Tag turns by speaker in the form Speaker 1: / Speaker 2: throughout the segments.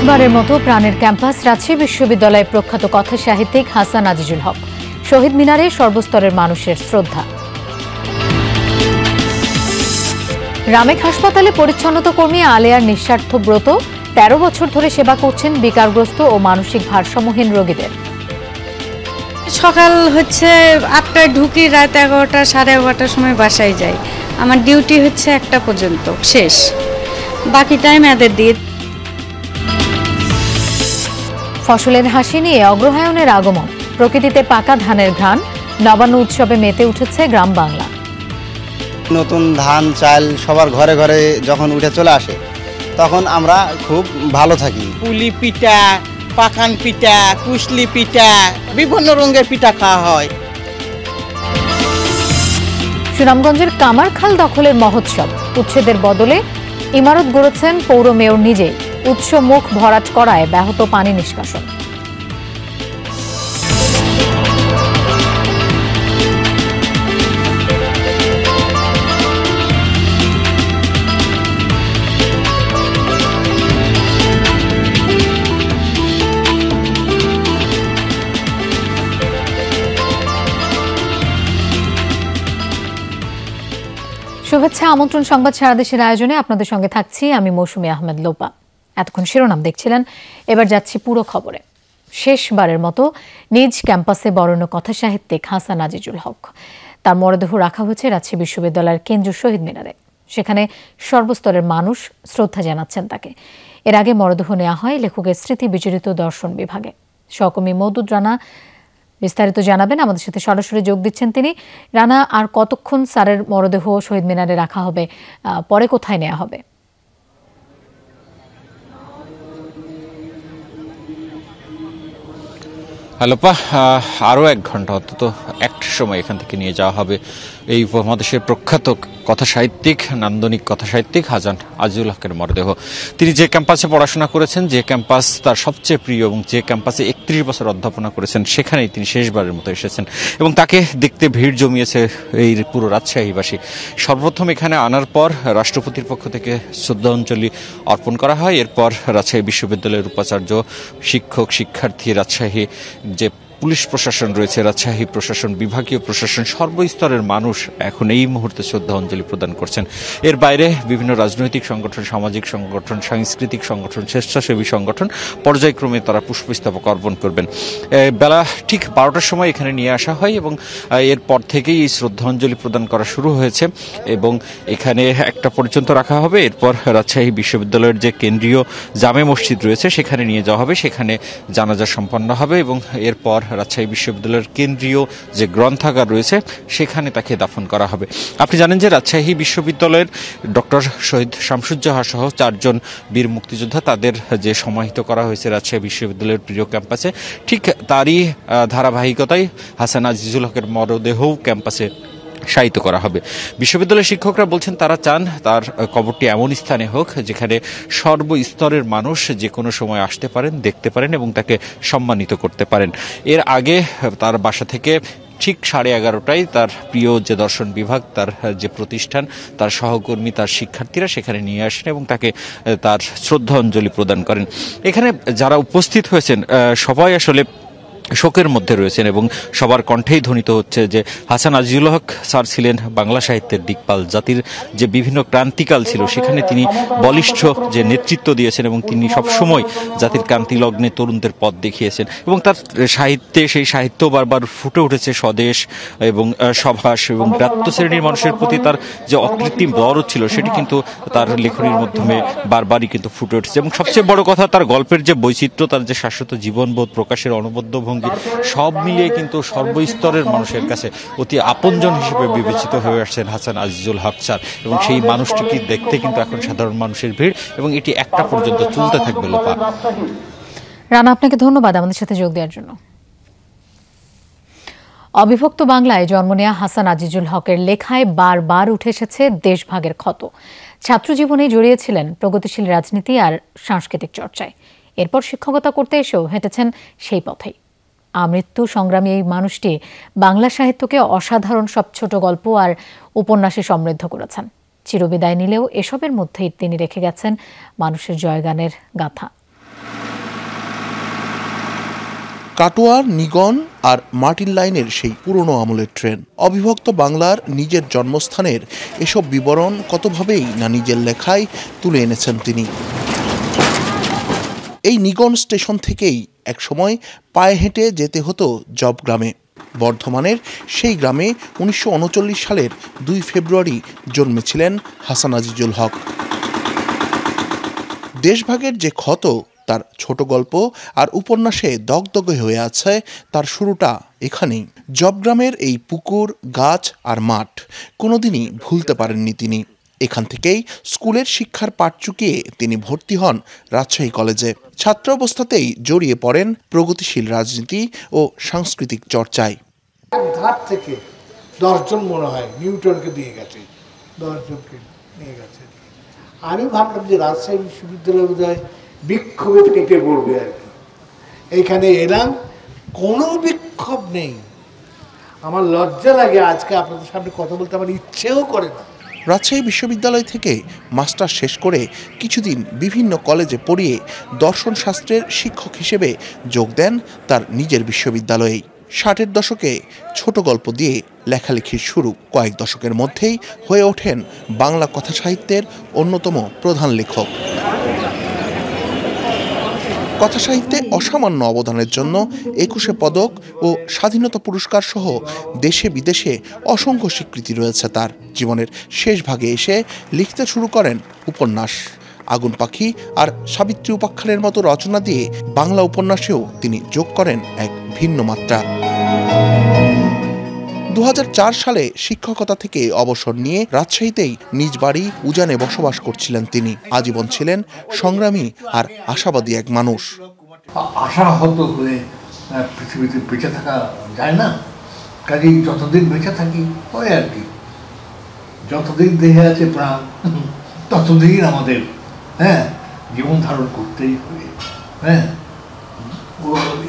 Speaker 1: শেষবারের মতো প্রাণের ক্যাম্পাস রাজশাহী বিশ্ববিদ্যালয়ের প্রখ্যাত কথা সাহিত্যিক হাসান আজিজুল হক। শহীদ মিনারে সর্বস্তরের মানুষের শ্রদ্ধা। রামেক হাসপাতালে পরিচ্ছন্নতা কর্মী আলেয়ার নিঃস্বার্থ ব্রত। তেরো বছর ধরে সেবা করছেন বিকারগ্রস্ত ও মানসিক ভারসাম্যহীন রোগীদের।
Speaker 2: সকাল হচ্ছে আটটায় ঢুকি, রাত এগারোটা, সাড়ে এগারোটার সময় বাসায় যাই। আমার ডিউটি হচ্ছে একটা পর্যন্ত, শেষ। বাকি টাইম এদের দিয়ে
Speaker 1: ফসলের হাসি নিয়ে অগ্রহায়ণের আগমন। প্রকৃতিতে পাকা ধানের ঘ্রাণ নবান্ন উৎসবে মেতে উঠেছে গ্রাম বাংলা।
Speaker 3: নতুন ধান চাল সবার ঘরে ঘরে যখন উঠে চলে আসে তখন আমরা খুব ভালো থাকি।
Speaker 4: পুলি পিঠা পাকান পিঠা কুশলি পিঠা বিভিন্ন রঙের পিঠা খাওয়া হয়।
Speaker 1: সুনামগঞ্জের কামারখাল দখলের মহোৎসব উচ্ছেদের বদলে ইমারত গড়েছেন পৌর মেয়র নিজেই। উৎস মুখ ভরাট করায় ব্যাহত পানি নিষ্কাশন। শুভেচ্ছা, আমন্ত্রণ সংবাদ সারা দেশের আয়োজনে আপনাদের সঙ্গে থাকছি। আমি মৌসুমী আহমেদ লোপা। এতক্ষণ শিরোনাম দেখছিলেন। এবার যাচ্ছি পুরো খবরে। শেষবারের মতো নিজ ক্যাম্পাসে বরণ্য কথা সাহিত্যিক হাসান আজিজুল হক। তার মরদেহ রাখা হয়েছে রাজশাহী বিশ্ববিদ্যালয়ের কেন্দ্রীয় শহীদ মিনারে। সেখানে সর্বস্তরের মানুষ শ্রদ্ধা জানাচ্ছেন তাকে। এর আগে মরদেহ নেওয়া হয় লেখকের স্মৃতি বিচরিত দর্শন বিভাগে। সহকর্মী মৌদুদ রানা বিস্তারিত জানাবেন। আমাদের সাথে সরাসরি যোগ দিচ্ছেন তিনি। রানা, আর কতক্ষণ স্যারের মরদেহ শহীদ মিনারে রাখা হবে পরে কোথায় নেওয়া হবে?
Speaker 5: হ্যালোপা আরও এক ঘণ্টা অন্তত একটা সময় এখান থেকে নিয়ে যাওয়া হবে। এই উপমহাদেশের প্রখ্যাত কথা সাহিত্যিক নান্দনিক কথা সাহিত্যিক হাজান আজিউল হকের মরদেহ। তিনি যে ক্যাম্পাসে পড়াশোনা করেছেন, যে ক্যাম্পাস তার সবচেয়ে প্রিয় এবং যে ক্যাম্পাসে একত্রিশ বছর অধ্যাপনা করেছেন, সেখানেই তিনি শেষবারের মতো এসেছেন। এবং তাকে দেখতে ভিড় জমিয়েছে এই পুরো রাজশাহীবাসী। সর্বপ্রথম এখানে আনার পর রাষ্ট্রপতির পক্ষ থেকে শ্রদ্ধাঞ্জলি অর্পণ করা হয়। এরপর রাজশাহী বিশ্ববিদ্যালয়ের উপাচার্য, শিক্ষক, শিক্ষার্থী, রাজশাহী যে পুলিশ প্রশাসন রয়েছে, রাজশাহী প্রশাসন, বিভাগীয় প্রশাসন, সর্বস্তরের মানুষ এখন এই মুহূর্তে শ্রদ্ধাঞ্জলি প্রদান করছেন। এর বাইরে বিভিন্ন রাজনৈতিক সংগঠন, সামাজিক সংগঠন, সাংস্কৃতিক সংগঠন, স্বেচ্ছাসেবী সংগঠন পর্যায়ক্রমে তারা পুষ্পস্তবক অর্পণ করবেন। বেলা ঠিক বারোটার সময় এখানে নিয়ে আসা হয় এবং এরপর থেকেই এই শ্রদ্ধাঞ্জলি প্রদান করা শুরু হয়েছে এবং এখানে একটা পর্যন্ত রাখা হবে। এরপর রাজশাহী বিশ্ববিদ্যালয়ের যে কেন্দ্রীয় জামে মসজিদ রয়েছে, সেখানে নিয়ে যাওয়া হবে। সেখানে জানাজা সম্পন্ন হবে এবং এরপর রাজশাহী বিশ্ববিদ্যালয়ের কেন্দ্রীয় যে গ্রন্থাগার রয়েছে, সেখানে তাকে দাফন করা হবে। আপনি জানেন যে রাজশাহী বিশ্ববিদ্যালয়ের ডক্টর শহীদ শামসুজ্জাহা সহ চারজন বীর মুক্তিযোদ্ধা তাদের যে সমাহিত করা হয়েছে রাজশাহী বিশ্ববিদ্যালয়ের প্রিয় ক্যাম্পাসে, ঠিক তারই ধারাবাহিকতায় হাসান আজিজুল হকের মরদেহও ক্যাম্পাসে শায়িত করা হবে। বিশ্ববিদ্যালয়ের শিক্ষকরা বলছেন, তারা চান তার কবরটি এমন স্থানে হোক যেখানে সর্বস্তরের মানুষ যে কোনো সময় আসতে পারেন, দেখতে পারেন এবং তাকে সম্মানিত করতে পারেন। এর আগে তার বাসা থেকে ঠিক সাড়ে এগারোটায় তার প্রিয় যে দর্শন বিভাগ, তার যে প্রতিষ্ঠান, তার সহকর্মী, তার শিক্ষার্থীরা সেখানে নিয়ে আসেন এবং তাকে তার শ্রদ্ধাঞ্জলি প্রদান করেন। এখানে যারা উপস্থিত হয়েছেন সবাই আসলে শোকের মধ্যে রয়েছেন এবং সবার কণ্ঠেই ধ্বনিত হচ্ছে যে হাসান আজিউল হক স্যার ছিলেন বাংলা সাহিত্যের দিকপাল। জাতির যে বিভিন্ন ক্রান্তিকাল ছিল, সেখানে তিনি বলিষ্ঠ যে নেতৃত্ব দিয়েছেন এবং তিনি সবসময় জাতির ক্রান্তি লগ্নে তরুণদের পথ দেখিয়েছেন এবং তার সাহিত্যে সেই সাহিত্য বারবার ফুটে উঠেছে স্বদেশ এবং সভাস এবং ব্রাত্য শ্রেণির মানুষের প্রতি তার যে অকৃত্রিম দরদ ছিল, সেটি কিন্তু তার লেখনীর মাধ্যমে বারবারই কিন্তু ফুটে উঠেছে। এবং সবচেয়ে বড় কথা, তার গল্পের যে বৈচিত্র্য, তার যে শাশ্বত জীবনবোধ প্রকাশের অনবদ্য ভঙ্গি সব মিলিয়ে কিন্তু সর্বস্তরের মানুষের কাছে অতি আপনজন হিসেবে বিবেচিত হয়ে আসছেন হাসান আজিজুল হক স্যার। এবং সেই মানুষটিকে দেখতে কিন্তু এখন সাধারণ মানুষের ভিড় এবং এটি একটা পর্যন্ত চলতে থাকবে লোপা।
Speaker 1: রানা, আপনাকে ধন্যবাদ আমাদের সাথে যোগ দেওয়ার জন্য। অবিভক্ত বাংলায় জন্ম নেওয়া হাসান আজিজুল হকের লেখায় বারবার উঠে এসেছে দেশভাগের ক্ষত। ছাত্রজীবনে জড়িয়েছিলেন প্রগতিশীল রাজনীতি আর সাংস্কৃতিক চর্চায়। এরপর শিক্ষকতা করতে এসেও হেঁটেছেন সেই পথেই। আমৃত্যু সংগ্রামী এই মানুষটি বাংলা সাহিত্যকে অসাধারণ সব ছোট গল্প আর উপন্যাসে সমৃদ্ধ করেছেন। চিরবিদায় নিলেও এসবের মধ্যেই তিনি রেখে গেছেন মানুষের জয়গানের গাথা।
Speaker 6: কাটোয়ার নিগন আর মার্টিন লাইনের সেই পুরনো আমলের ট্রেন। অবিভক্ত বাংলার নিজের জন্মস্থানের এসব বিবরণ কতভাবেই না নিজের লেখায় তুলে এনেছেন তিনি। এই নিগন স্টেশন থেকেই একসময় পায়ে হেঁটে যেতে হতো জব গ্রামে। বর্ধমানের সেই গ্রামে উনিশশো উনচল্লিশ সালের দুই ফেব্রুয়ারি জন্মেছিলেন হাসান আজিজুল হক। দেশভাগের যে ক্ষত, তার ছোট গল্প আর উপন্যাসে দগদগে হয়ে আছে, তার শুরুটা এখানেই। জবগ্রামের এই পুকুর, গাছ আর মাঠ কোনোদিনই ভুলতে পারেননি তিনি। এখান থেকেই স্কুলের শিক্ষার পাঠ চুকিয়ে তিনি ভর্তি হন রাজশাহী কলেজে। ছাত্র অবস্থাতেই জড়িয়ে পড়েন প্রগতিশীল রাজনীতি ও সাংস্কৃতিক চর্চায়।
Speaker 7: ধার থেকে দশজন মনে হয় নিউটনকে দিয়ে গেছে, দশজনকে নিয়ে গেছে। আমি ভাবলাম যে রাজশাহী বিশ্ববিদ্যালয় বোধ হয় বিক্ষোভে ফেটে পড়বে আর কি। এইখানে এলাম, কোনো বিক্ষোভ নেই। আমার লজ্জা লাগে আজকে আপনাদের সামনে কথা বলতে, আমার ইচ্ছেও করে না।
Speaker 6: রাজশাহী বিশ্ববিদ্যালয় থেকে মাস্টার শেষ করে কিছুদিন বিভিন্ন কলেজে পড়িয়ে দর্শন শাস্ত্রের শিক্ষক হিসেবে যোগ দেন তার নিজের বিশ্ববিদ্যালয়েই ষাটের দশকে ছোট গল্প দিয়ে লেখালেখির শুরু। কয়েক দশকের মধ্যেই হয়ে ওঠেন বাংলা কথা সাহিত্যের অন্যতম প্রধান লেখক। কথা সাহিত্যে অসামান্য অবদানের জন্য একুশে পদক ও স্বাধীনতা পুরস্কার সহ দেশে বিদেশে অসংখ্য স্বীকৃতি রয়েছে তার। জীবনের শেষ ভাগে এসে লিখতে শুরু করেন উপন্যাস। আগুন পাখি আর সাবিত্রী উপাখ্যানের মতো রচনা দিয়ে বাংলা উপন্যাসেও তিনি যোগ করেন এক ভিন্ন মাত্রা। দু হাজার চার সালে শিক্ষকতা থেকে অবসর নিয়ে রাজশাহীতেই নিজ বাড়ি উজানে বসবাস করছিলেন তিনি। আজীবন ছিলেন সংগ্রামী আর আশাবাদী এক মানুষ।
Speaker 8: আশাহত হয়ে পৃথিবীতে বেঁচে থাকা যায় না? কাজেই যতদিন বেঁচে থাকি, ওই আর কি। যতদিন দেহে আছে প্রাণ, ততদিন আমাদের হ্যাঁ জীবন ধারণ করতেই হবে হ্যাঁ।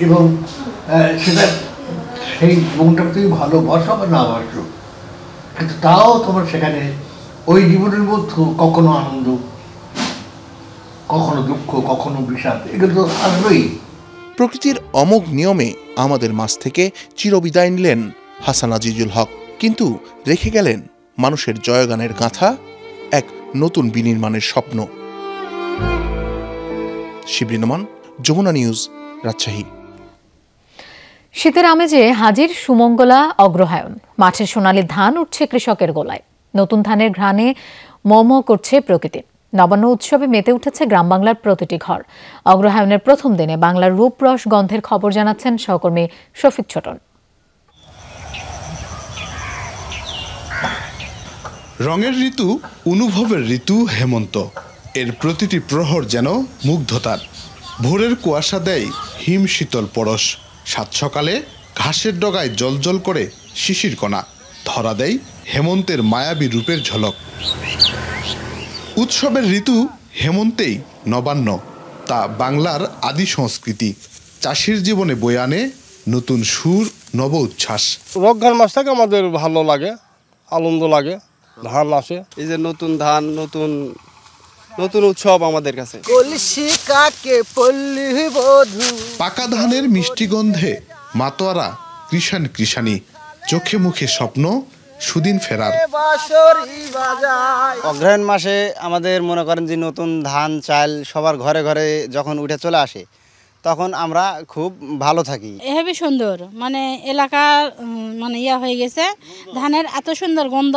Speaker 8: এবং সেটা সেই জীবনটাকে তুমি ভালোবাসো বা না বাসো কিন্তু তাও তোমার সেখানে ওই জীবনের মধ্যে কখনো আনন্দ, কখনো দুঃখ, কখনো বিষাদ, এগুলো তো আসবেই।
Speaker 6: প্রকৃতির অমোঘ নিয়মে আমাদের মাঝ থেকে চিরবিদায় নিলেন হাসান আজিজুল হক। কিন্তু রেখে গেলেন মানুষের জয়গানের গাথা, এক নতুন বিনির্মাণের স্বপ্ন। শিবরিনমান যমুনা নিউজ, রাজশাহী।
Speaker 1: শীতের আমেজে হাজির সুমঙ্গলা অগ্রহায়ণ। মাঠের সোনালি ধান উঠছে কৃষকের গোলায়। নতুন ধানের ঘ্রাণে মোমো করছে প্রকৃতি। নবান্ন উৎসবে মেতে উঠেছে গ্রাম বাংলার প্রতিটি ঘর। অগ্রহায়ণের প্রথম দিনে বাংলার রূপরস গন্ধের খবর জানাচ্ছেন সহকর্মী শফিক ছোটন।
Speaker 9: রঙের ঋতু, অনুভবের ঋতু হেমন্ত। এর প্রতিটি প্রহর যেন মুগ্ধতার। ভোরের কুয়াশা দেয় হিম শীতল পরশ। সাত সকালে ঘাসের ডগায় জলজল করে শিশির কণা ধরা দেয় হেমন্তের মায়াবী রূপের ঝলক। উৎসবের ঋতু হেমন্তেই নবান্ন তা বাংলার আদি সংস্কৃতি। চাষির জীবনে বয়ে আনে নতুন সুর নব উচ্ছ্বাস।
Speaker 10: রক্ষার মাসটাকে আমাদের ভালো লাগে আনন্দ লাগে ধান আসে।
Speaker 3: এই যে নতুন ধান নতুন নতুন উৎসব আমাদের কাছে।
Speaker 9: পাকা ধানের মিষ্টি গন্ধে মাতোয়ারা কৃষাণ কৃষানি চোখে মুখে স্বপ্ন সুদিন ফেরার।
Speaker 3: অগ্রহায়ণ মাসে আমাদের মনে করেন যে নতুন ধান চাল সবার ঘরে ঘরে যখন উঠে চলে আসে তখন আমরা খুব ভালো থাকি।
Speaker 2: হেবি সুন্দর। মানে এলাকা মানে ইয়া হয়ে গেছে ধানের এত সুন্দর গন্ধ।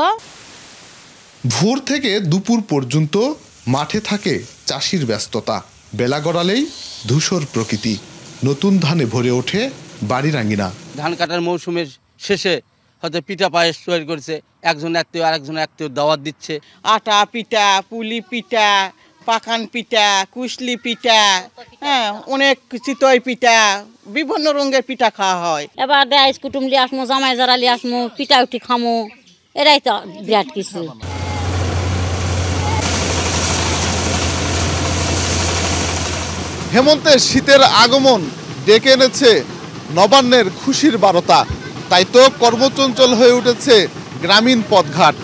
Speaker 9: ভোর থেকে দুপুর পর্যন্ত মাঠে থাকে চাষির ব্যস্ততা। বেলা গড়ালেই ধূসর প্রকৃতি। নতুন ধানে ভরে ওঠে বাড়ির আঙ্গিনা
Speaker 4: ধান কাটার মৌসুমের শেষে হয়তো পিঠা পায়েস তৈরি করছে। একজন আত্মীয় আরেকজন আত্মীয় দাওয়াত দিচ্ছে। আটা পিঠা পুলি পিঠা পাকান পিঠা কুশলি পিঠা হ্যাঁ অনেক চিতই পিঠা বিভিন্ন রঙের পিঠা খাওয়া হয়।
Speaker 2: এবার দেয় কুটুম লিয়ে আসমো জামাই যারা লিয়ে আসমো পিঠা উঠি খামো। এরাই তো বিরাট কিছু।
Speaker 9: হেমন্তের শীতের আগমন ডেকে এনেছে নবান্নের খুশির বারতা। তাই তো কর্মচঞ্চল হয়ে উঠেছে গ্রামীণ পথঘাট।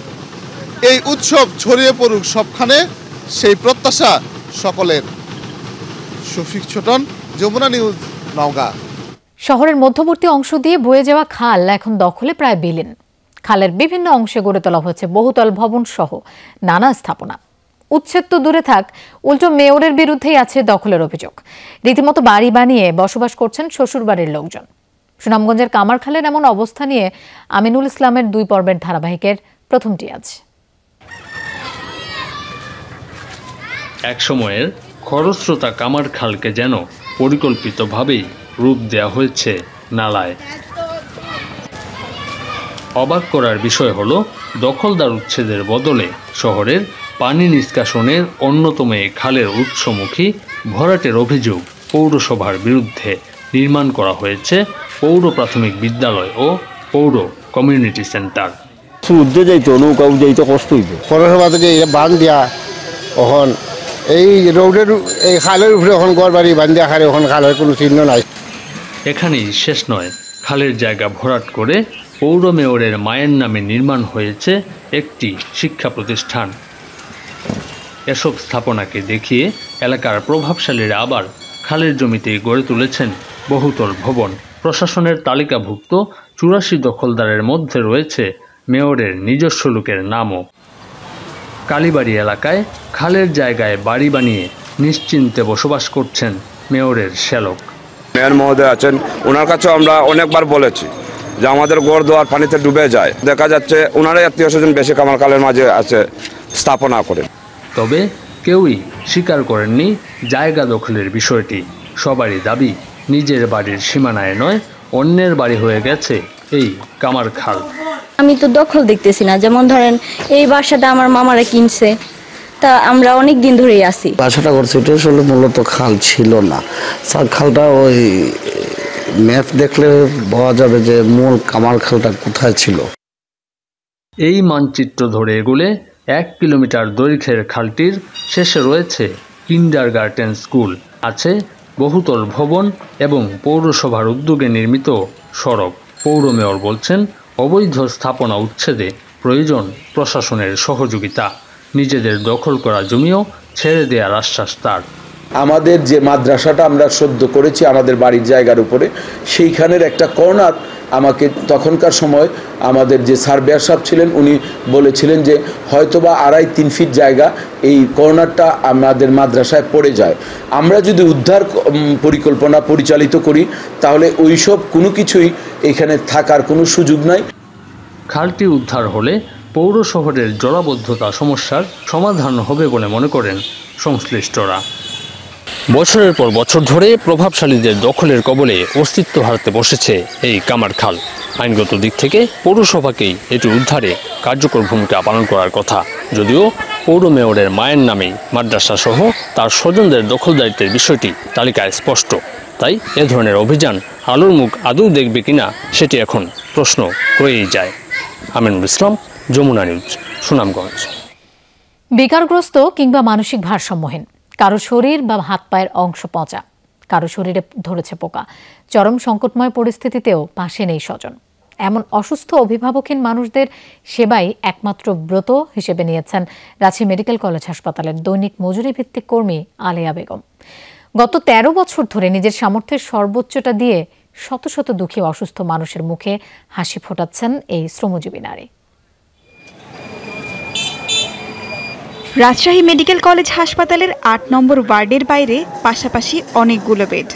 Speaker 9: এই উৎসব ছড়িয়ে পড়ুক সবখানে, সেই প্রত্যাশা সকলের। শফিক ছোটন, যমুনা নিউজ, নওগাঁ।
Speaker 1: শহরের মধ্যবর্তী অংশ দিয়ে বয়ে যাওয়া খাল এখন দখলে প্রায় বিলীন। খালের বিভিন্ন অংশে গড়ে তোলা হয়েছে বহুতল ভবন সহ নানা স্থাপনা। উচ্ছেদ তো দূরে থাক, উল্টো মেয়রের বিরুদ্ধেই আছে দখলের অভিযোগ। রীতিমতো বাড়ি বানিয়ে বসবাস করছেন শ্বশুরবাড়ির লোকজন। সুনামগঞ্জের কামারখালের এমন অবস্থা নিয়ে আমিনুল ইসলামের দুই পর্বের ধারাবাহিকের প্রথমটি আজ
Speaker 11: এক সময়ের খরস্রোতা কামার খালকে যেন পরিকল্পিতভাবেই রূপ দেয়া হয়েছে নালায়। অবাক করার বিষয় হলো, দখলদার উচ্ছেদের বদলে শহরের পানি নিষ্কাশনের অন্যতম এই খালের উৎসমুখী ভরাটের অভিযোগ পৌরসভার বিরুদ্ধে নির্মাণ করা হয়েছে পৌর প্রাথমিক বিদ্যালয় ও পৌর কমিউনিটি সেন্টার।
Speaker 12: সমুদ্রে যাইতো নৌকাও যাইতো কষ্ট হইতো।
Speaker 13: পৌরসভা থেকে এই বান দিয়া ওখন এই রোডের এই খালের উপরে ওখান গড় বাড়ি বান দিয়া খালে ওখান খালের কোনো চিহ্ন নাই।
Speaker 11: এখানেই শেষ নয় খালের জায়গা ভরাট করে পৌর মেয়রের মায়ের নামে নির্মাণ হয়েছে একটি শিক্ষা প্রতিষ্ঠান। এসব স্থাপনাকে দেখিয়ে এলাকার প্রভাবশালীরা আবার খালের জমিতে গড়ে তুলেছেন বহুতল ভবন। প্রশাসনের তালিকাভুক্ত চুরাশি দখলদারের মধ্যে রয়েছে মেয়রের নিজস্ব লোকের নামও। কালীবাড়ি এলাকায় খালের জায়গায় বাড়ি বানিয়ে নিশ্চিন্তে বসবাস করছেন মেয়রের শ্যালক।
Speaker 14: মেয়র মহোদয় আছেন ওনার কাছেও আমরা অনেকবার বলেছি যে আমাদের গড় দোয়ার পানিতে ডুবে যায়। দেখা যাচ্ছে ওনারাই আত্মীয় স্বজন বেশি কামারকালের মাঝে আছে স্থাপনা করেন
Speaker 11: তবে কেউই স্বীকার করেননি জায়গা দখলের বিষয়টি। সবারই দাবি নিজের বাড়ির সীমানায় নয় অন্যের বাড়ি হয়ে গেছে এই কামার খাল
Speaker 15: আমি তো দখল দেখতেছি না যেমন ধরেন এই বাসাটা আমার মামারা কিনছে তা আমরা অনেক দিন ধরেই আছি।
Speaker 16: বাসাটা করছে এটা আসলে মূলত খাল ছিল না। স্যার খালটা ওই ম্যাপ দেখলে পাওয়া যাবে যে মূল কামাল খালটা কোথায় ছিল।
Speaker 11: এই মানচিত্র ধরে এগুলে এক কিলোমিটার দৈর্ঘ্যের খালটির শেষে রয়েছে কিন্ডার গার্ডেন স্কুল। আছে বহুতল ভবন এবং পৌরসভার উদ্যোগে নির্মিত সড়ক। পৌর মেয়র বলছেন, অবৈধ স্থাপনা উচ্ছেদে প্রয়োজন প্রশাসনের সহযোগিতা। নিজেদের দখল করা জমিও ছেড়ে দেওয়ার আশ্বাস তার।
Speaker 17: আমাদের যে মাদ্রাসাটা আমরা সদ্য করেছি আমাদের বাড়ির জায়গার উপরে, সেইখানের একটা কর্নার আমাকে তখনকার সময় আমাদের যে সার্ভেয়ার সাহেব ছিলেন, উনি বলেছিলেন যে হয়তোবা আড়াই তিন ফিট জায়গা এই কর্নারটা আমাদের মাদ্রাসায় পড়ে যায়। আমরা যদি উদ্ধার পরিকল্পনা পরিচালিত করি, তাহলে ওইসব কোনো কিছুই এখানে থাকার কোনো সুযোগ নাই।
Speaker 11: খালটি উদ্ধার হলে পৌর শহরের জলাবদ্ধতা সমস্যার সমাধান হবে বলে মনে করেন সংশ্লিষ্টরা। বছরের পর বছর ধরে প্রভাবশালীদের দখলের কবলে অস্তিত্ব হারাতে বসেছে এই কামার খাল আইনগত দিক থেকে পৌরসভাকেই এটি উদ্ধারে কার্যকর ভূমিকা পালন করার কথা। যদিও পৌর মেয়রের মায়ের নামেই মাদ্রাসা সহ তার স্বজনদের দখলদারিত্বের বিষয়টি তালিকায় স্পষ্ট। তাই এ ধরনের অভিযান আলোর মুখ আদৌ দেখবে কিনা সেটি এখন প্রশ্ন রয়েই যায়। আমিনুল ইসলাম, যমুনা নিউজ, সুনামগঞ্জ।
Speaker 1: বেকারগ্রস্ত কিংবা মানসিক ভারসাম্যহীন। কারও শরীর বা হাত পায়ের অংশ পচা, কারও শরীরে ধরেছে পোকা। চরম সংকটময় পরিস্থিতিতেও পাশে নেই স্বজন। এমন অসুস্থ অভিভাবকহীন মানুষদের সেবাই একমাত্র ব্রত হিসেবে নিয়েছেন রাঁচি মেডিকেল কলেজ হাসপাতালের দৈনিক মজুরি ভিত্তিক কর্মী আলেয়া বেগম। গত ১৩ বছর ধরে নিজের সামর্থ্যের সর্বোচ্চটা দিয়ে শত শত দুঃখী অসুস্থ মানুষের মুখে হাসি ফোটাচ্ছেন এই শ্রমজীবী নারী।
Speaker 18: রাজশাহী মেডিকেল কলেজ হাসপাতালের আট নম্বর ওয়ার্ডের বাইরে পাশাপাশি অনেকগুলো বেড।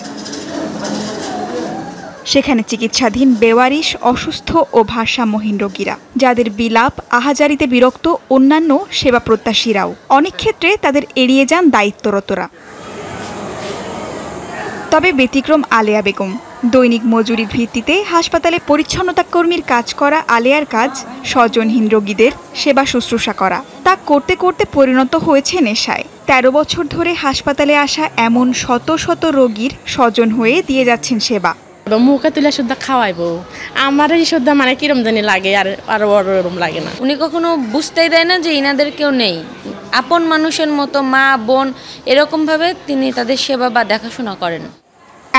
Speaker 18: সেখানে চিকিৎসাধীন বেওয়ারিশ, অসুস্থ ও ভারসাম্যহীন রোগীরা, যাদের বিলাপ, আহাজারিতে বিরক্ত অন্যান্য সেবা প্রত্যাশীরাও। অনেক ক্ষেত্রে তাদের এড়িয়ে যান দায়িত্বরতরা। তবে ব্যতিক্রম আলেয়া বেগম দৈনিক মজুরির ভিত্তিতে হাসপাতালে পরিচ্ছন্নতা কর্মীর কাজ করা আলেয়ার কাজ স্বজনহীন রোগীদের সেবা শুশ্রূষা করা। তা করতে করতে পরিণত হয়েছে নেশায়। তেরো বছর ধরে হাসপাতালে আসা এমন শত শত রোগীর স্বজন হয়ে দিয়ে যাচ্ছেন সেবা।
Speaker 19: মুখে তুলে শুদ্ধা খাওয়াইবো। আমার এই শুদ্ধা মানে কিরম জানি লাগে আর আর ওরম লাগে না।
Speaker 20: উনি কখনো বুঝতেই দেয় না যে ইনাদের কেউ নেই। আপন মানুষের মতো মা বোন এরকমভাবে তিনি তাদের সেবা বা দেখাশোনা করেন।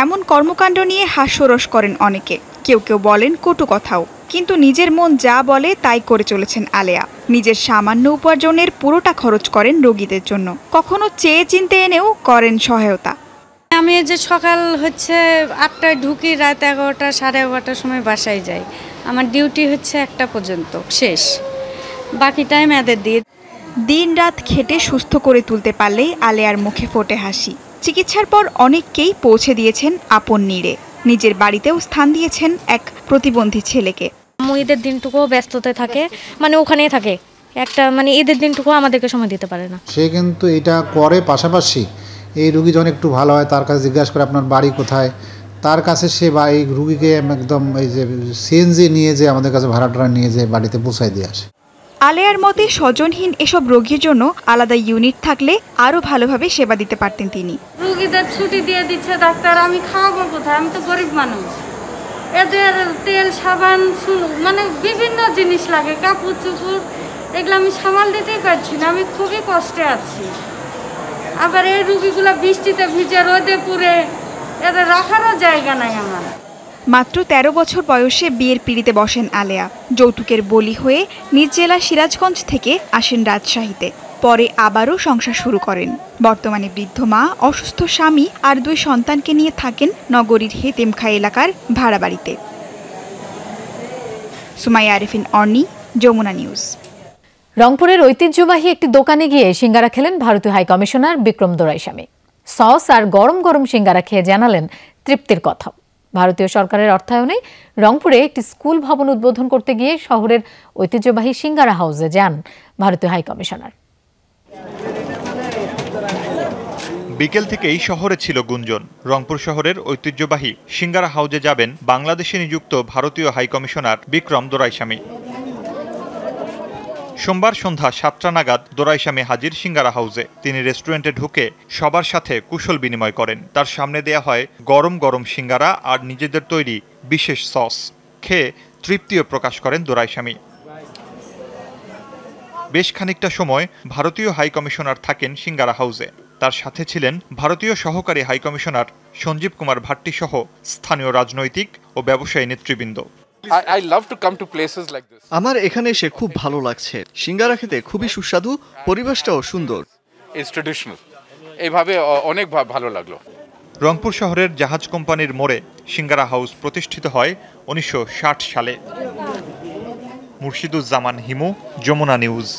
Speaker 18: এমন কর্মকাণ্ড নিয়ে হাস্যরস করেন অনেকে। কেউ কেউ বলেন কটু কথাও কিন্তু নিজের মন যা বলে তাই করে চলেছেন আলেয়া। নিজের সামান্য উপার্জনের পুরোটা খরচ করেন রোগীদের জন্য। কখনো চেয়ে চিনতে এনেও করেন সহায়তা।
Speaker 2: আমি যে সকাল হচ্ছে আটটায় ঢুকি রাত এগারোটা সাড়ে এগারোটার সময় বাসায় যাই। আমার ডিউটি হচ্ছে একটা পর্যন্ত শেষ। বাকি টাইম এদের দিয়ে
Speaker 18: দিন রাত খেটে সুস্থ করে তুলতে পারলেই আলেয়ার মুখে ফোটে হাসি। চিকিৎসার পর অনেককেই পৌঁছে দিয়েছেন আপন নীড়ে। নিজের বাড়িতেও স্থান দিয়েছেন এক প্রতিবন্ধী ছেলেকে।
Speaker 21: আম্মু ঈদের দিনটুকুও ব্যস্ততায় থাকে মানে ওখানেই থাকে। একটা মানে ঈদের দিনটুকু আমাদেরকে সময় দিতে পারে না।
Speaker 22: সে কিন্তু এটা করে পাশাপাশি এই রুগী যখন একটু ভালো হয় তার কাছে জিজ্ঞাসা করে আপনার বাড়ি কোথায়? তার কাছে সে বা এই রুগীকে একদম এই যে সিএনজি নিয়ে যে আমাদের কাছে ভাড়াটা নিয়ে যে বাড়িতে পৌঁছায় দিয়ে আসে।
Speaker 18: আলেয়ার মতে স্বজনহীন এসব রোগীর জন্য আলাদা ইউনিট থাকলে আরও ভালোভাবে সেবা দিতে পারতেন তিনি।
Speaker 2: রুগীদের ছুটি দিয়ে দিচ্ছে ডাক্তার, আমি খাওয়াবো কোথায়? আমি তো গরিব মানুষ। এদের তেল, সাবান মানে বিভিন্ন জিনিস লাগে, কাপড় চুপুর এগুলো আমি সামাল দিতেই পারছি না, আমি খুবই কষ্টে আছি। আবার এই রুগীগুলো বৃষ্টিতে ভিজে রোদে পুড়ে, এদের রাখারও জায়গা নাই আমার।
Speaker 18: মাত্র ১৩ বছর বয়সে বিয়ের পিড়িতে বসেন আলেয়া। যৌতুকের বলি হয়ে নিজ জেলা সিরাজগঞ্জ থেকে আসেন রাজশাহীতে। পরে আবারও সংসার শুরু করেন। বর্তমানে বৃদ্ধ মা, অসুস্থ স্বামী আর দুই সন্তানকে নিয়ে থাকেন নগরীর হেতেমখা এলাকার ভাড়া বাড়িতে সুমাইয়া আরিফিন, অর্নি, যমুনা নিউজ।
Speaker 1: রংপুরের ঐতিহ্যবাহী একটি দোকানে গিয়ে সিঙ্গারা খেলেন ভারতীয় high commissioner Vikram Doraiswami sauce আর গরম গরম সিঙ্গারা খেয়ে জানালেন তৃপ্তির কথা ভারতীয় সরকারের অর্থায়নে রংপুরে একটি স্কুল ভবন উদ্বোধন করতে গিয়ে শহরের ঐতিহ্যবাহী সিঙ্গারা হাউসে যান ভারতীয় হাই কমিশনার।
Speaker 23: বিকেল থেকেই শহরে ছিল গুঞ্জন। রংপুর শহরের ঐতিহ্যবাহী সিঙ্গারা হাউজে যাবেন বাংলাদেশে নিযুক্ত ভারতীয় হাইকমিশনার বিক্রম দোরাইস্বামী। সোমবার সন্ধ্যা সাতটা নাগাদ দোরাইস্বামী হাজির সিঙ্গারা হাউসে তিনি রেস্টুরেন্টে ঢুকে সবার সাথে কুশল বিনিময় করেন। তার সামনে দেয়া হয় গরম গরম সিঙ্গারা আর নিজেদের তৈরি বিশেষ সস। খেয়ে তৃপ্তিও প্রকাশ করেন দোরাইস্বামী বেশ খানিকটা সময় ভারতীয় হাইকমিশনার থাকেন সিঙ্গারা হাউসে। তার সাথে ছিলেন ভারতীয় সহকারী হাইকমিশনার সঞ্জীব কুমার ভাট্টি সহ স্থানীয় রাজনৈতিক ও ব্যবসায়ী নেতৃবৃন্দ।
Speaker 24: I, I love to come to places
Speaker 25: আমার এখানে এসে খুব ভালো লাগছে। সিঙ্গারা খেতে খুবই সুস্বাদু পরিবেশটাও সুন্দর।
Speaker 24: এইভাবে অনেক ভালো লাগল।
Speaker 23: রংপুর শহরের জাহাজ কোম্পানির মোড়ে সিঙ্গারা হাউস প্রতিষ্ঠিত হয় উনিশশো ষাট সালে। মুর্শিদুজ্জামান হিমু যমুনা নিউজ।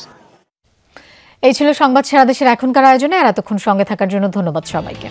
Speaker 1: এই ছিল সংবাদ সারা দেশের এখনকার আয়োজনে আর এতক্ষণ সঙ্গে থাকার জন্য ধন্যবাদ সবাইকে।